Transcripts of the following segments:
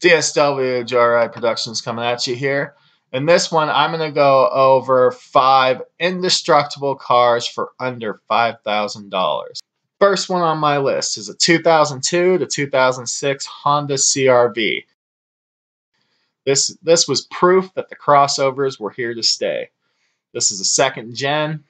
DSW Joyride Productions coming at you here. In this one, I'm going to go over five indestructible cars for under $5,000. First one on my list is a 2002 to 2006 Honda CRV. This, this was proof that the crossovers were here to stay. This is a second gen.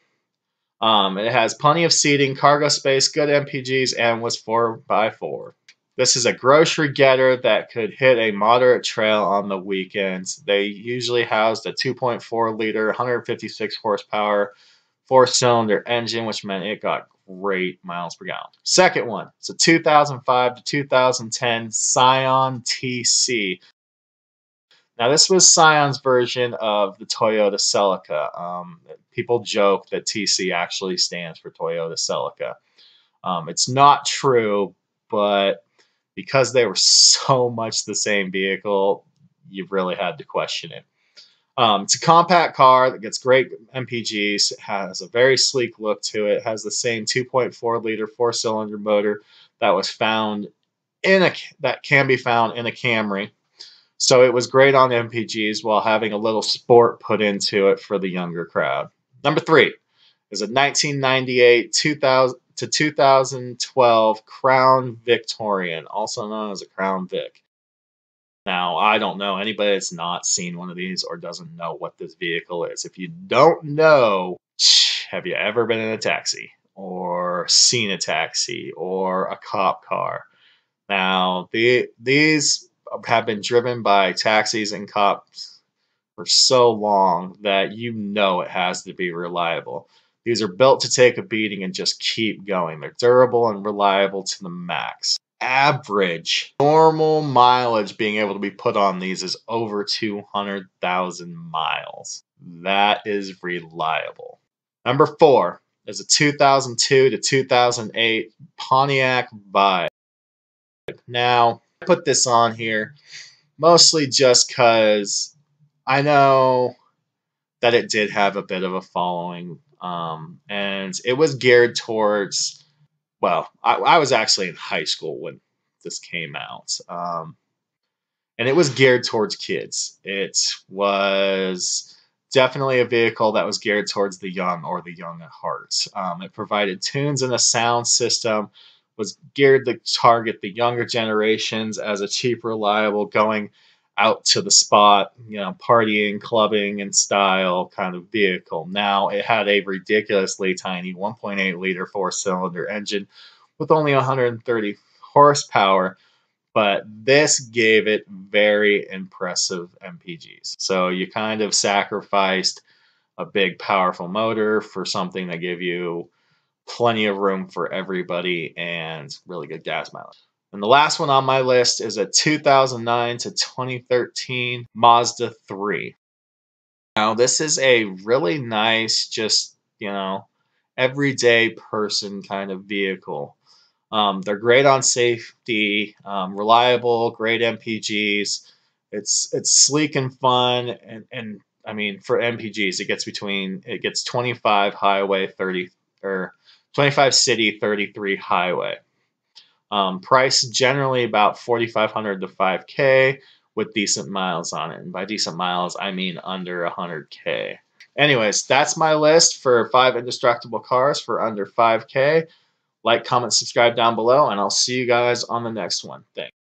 Um, it has plenty of seating, cargo space, good MPGs, and was 4x4. This is a grocery getter that could hit a moderate trail on the weekends. They usually housed a 2.4 liter, 156 horsepower, four cylinder engine, which meant it got great miles per gallon. Second one, it's a 2005 to 2010 Scion TC. Now, this was Scion's version of the Toyota Celica. Um, people joke that TC actually stands for Toyota Celica. Um, it's not true, but because they were so much the same vehicle, you really had to question it. Um, it's a compact car that gets great MPGs, has a very sleek look to it, has the same 2.4 liter four cylinder motor that was found in a that can be found in a Camry. So it was great on MPGs while having a little sport put into it for the younger crowd. Number three is a 1998 2000 to 2012 Crown Victoria, also known as a Crown Vic. Now, I don't know anybody that's not seen one of these or doesn't know what this vehicle is. If you don't know, have you ever been in a taxi or seen a taxi or a cop car? Now, the, these have been driven by taxis and cops for so long that you know it has to be reliable. These are built to take a beating and just keep going. They're durable and reliable to the max. Average normal mileage being able to be put on these is over 200,000 miles. That is reliable. Number four is a 2002 to 2008 Pontiac Vibe. Now, I put this on here mostly just because I know that it did have a bit of a following um, and it was geared towards, well, I, I, was actually in high school when this came out. Um, and it was geared towards kids. It was definitely a vehicle that was geared towards the young or the young at heart. Um, it provided tunes and a sound system, was geared to target the younger generations as a cheap, reliable, going out to the spot, you know, partying, clubbing, and style kind of vehicle. Now it had a ridiculously tiny 1.8 liter four cylinder engine with only 130 horsepower, but this gave it very impressive MPGs. So you kind of sacrificed a big, powerful motor for something that gave you plenty of room for everybody and really good gas mileage. And the last one on my list is a 2009 to 2013 Mazda 3. Now, this is a really nice, just, you know, everyday person kind of vehicle. Um, they're great on safety, um, reliable, great MPGs. It's it's sleek and fun, and, and I mean for MPGs, it gets between it gets 25 highway, 30 or 25 city, 33 highway. Um, price generally about 4500 to 5K with decent miles on it. And by decent miles, I mean under 100K. Anyways, that's my list for five indestructible cars for under 5K. Like, comment, subscribe down below, and I'll see you guys on the next one. Thanks.